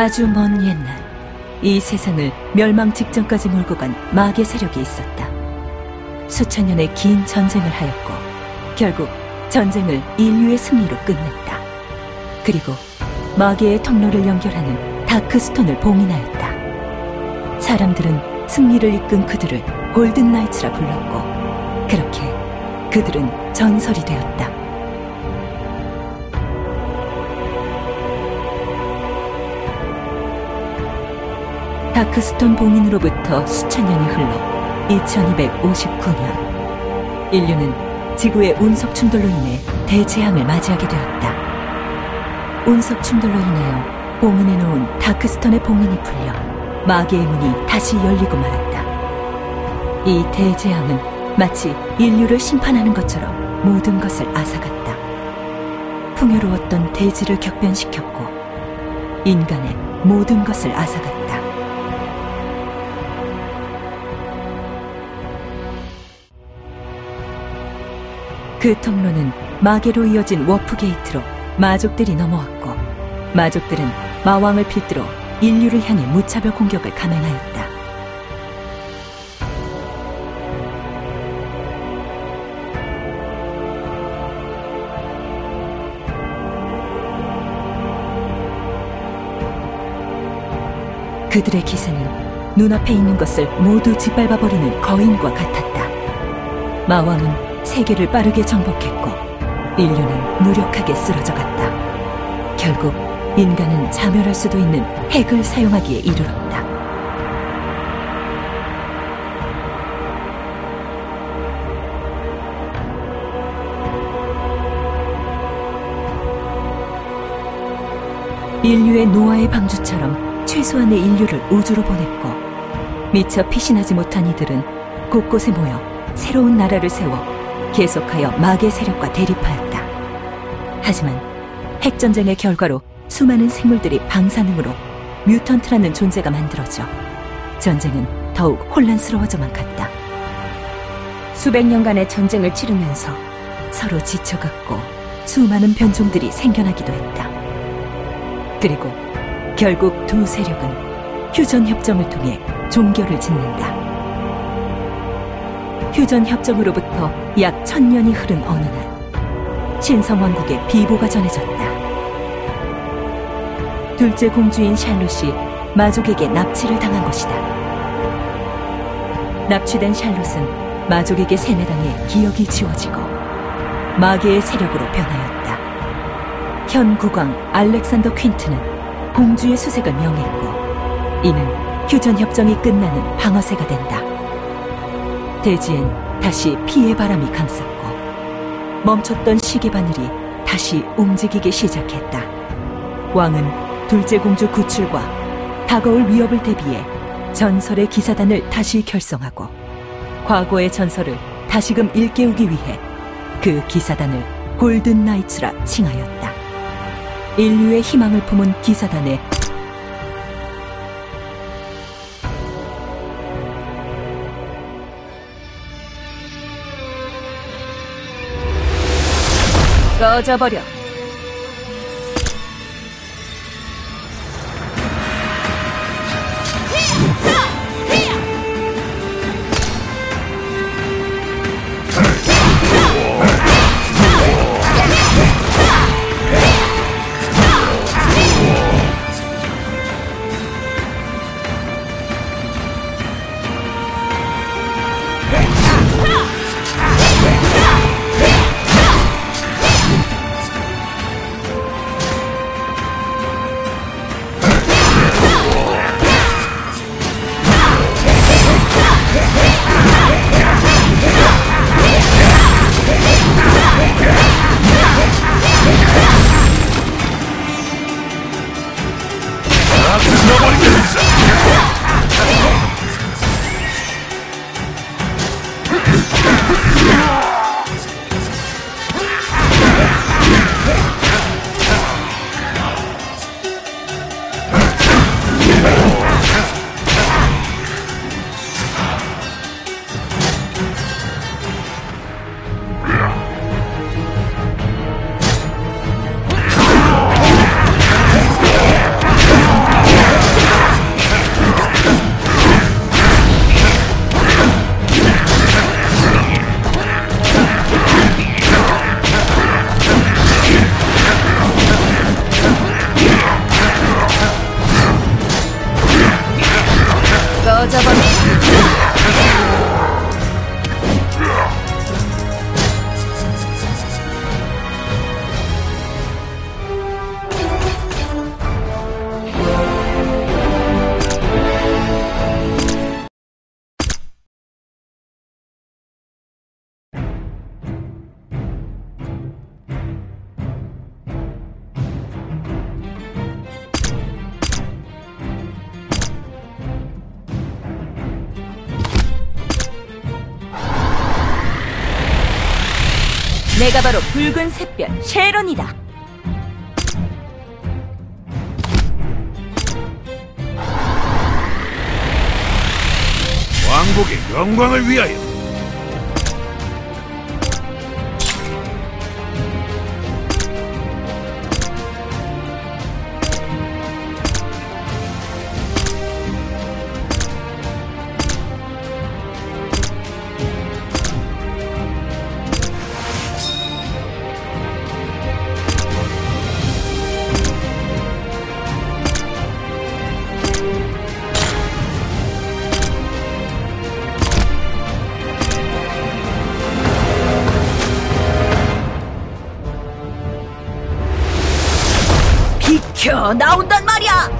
아주 먼 옛날 이 세상을 멸망 직전까지 몰고 간 마계 세력이 있었다. 수천 년의 긴 전쟁을 하였고 결국 전쟁을 인류의 승리로 끝냈다. 그리고 마계의 통로를 연결하는 다크스톤을 봉인하였다. 사람들은 승리를 이끈 그들을 골든 나이츠라 불렀고 그렇게 그들은 전설이 되었다. 다크스톤 봉인으로부터 수천 년이 흘러 2259년 인류는 지구의 운석 충돌로 인해 대재앙을 맞이하게 되었다. 운석 충돌로 인하여 봉인해 놓은 다크스톤의 봉인이 풀려 마계의 문이 다시 열리고 말았다. 이 대재앙은 마치 인류를 심판하는 것처럼 모든 것을 앗아갔다. 풍요로웠던 대지를 격변시켰고 인간의 모든 것을 앗아갔다. 그 통로는 마계로 이어진 warp gate로 마족들이 넘어왔고 마족들은 마왕을 필두로 인류를 향해 무차별 공격을 감행하였다. 그들의 기세는 눈앞에 있는 것을 모두 짓밟아버리는 거인과 같았다. 마왕은 세계를 빠르게 정복했고 인류는 무력하게 쓰러져 갔다. 결국 인간은 자멸할 수도 있는 핵을 사용하기에 이르렀다. 인류의 노아의 방주처럼 최소한의 인류를 우주로 보냈고 미처 피신하지 못한 이들은 곳곳에 모여 새로운 나라를 세워 계속하여 마계 세력과 대립하였다. 하지만 핵전쟁의 결과로 수많은 생물들이 방사능으로 뮤턴트라는 존재가 만들어져 전쟁은 더욱 혼란스러워져만 갔다. 수백 년간의 전쟁을 치르면서 서로 지쳐갔고 수많은 변종들이 생겨나기도 했다. 그리고 결국 두 세력은 휴전 협정을 통해 종교를 짓는다. 휴전 협정으로부터 약 천년이 흐른 어느 날 신성왕국의 비보가 전해졌다. 둘째 공주인 샬롯이 마족에게 납치를 당한 것이다. 납치된 샬롯은 마족에게 세뇌당해 기억이 지워지고 마계의 세력으로 변하였다. 현 국왕 알렉산더 퀸트는 공주의 수색을 명했고 이는 휴전 협정이 끝나는 방어세가 된다. 대지엔 다시 피해 바람이 감쌌고 멈췄던 시계바늘이 다시 움직이기 시작했다. 왕은 둘째 공주 구출과 다가올 위협을 대비해 전설의 기사단을 다시 결성하고 과거의 전설을 다시금 일깨우기 위해 그 기사단을 골든 나이츠라 칭하였다. 인류의 희망을 품은 기사단의 꺼져버려. 내가 바로 붉은 샛별 쉐런이다. 왕복의 영광을 위하여 나온단 말이야.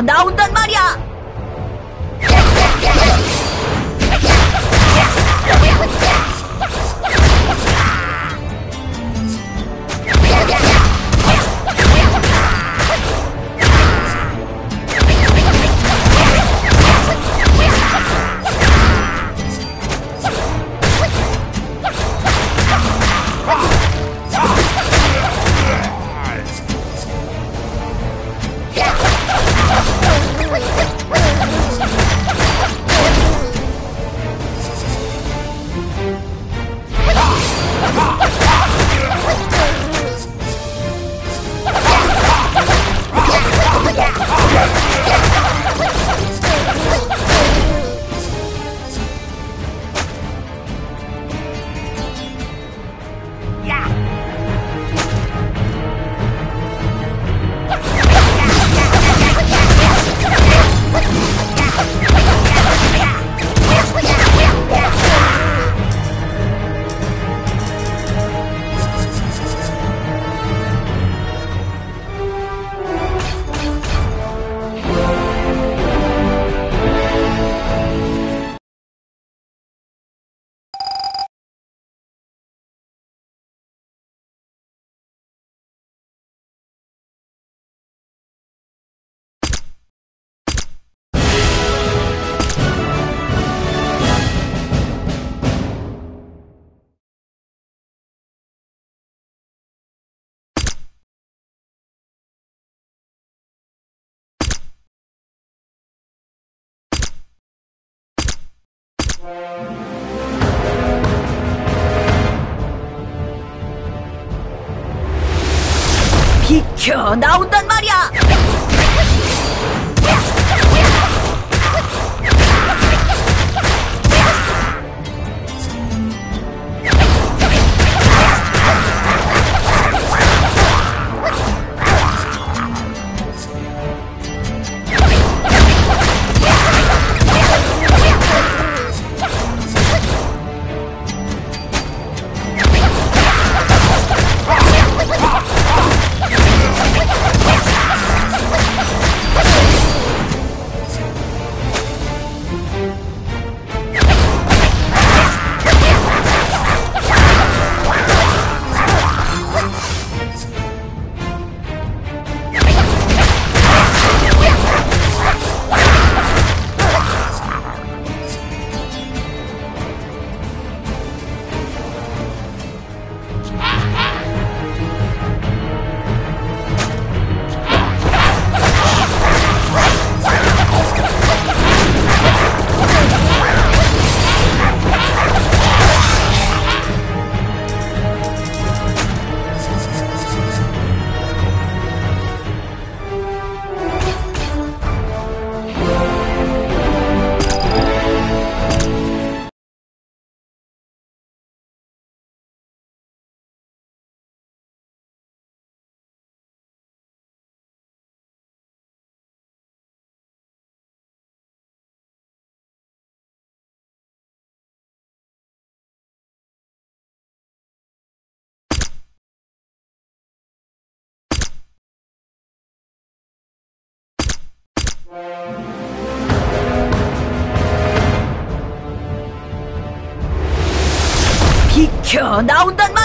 나온단 말이야. 비켜 나온단 말이야. 튀어나온단 말이야.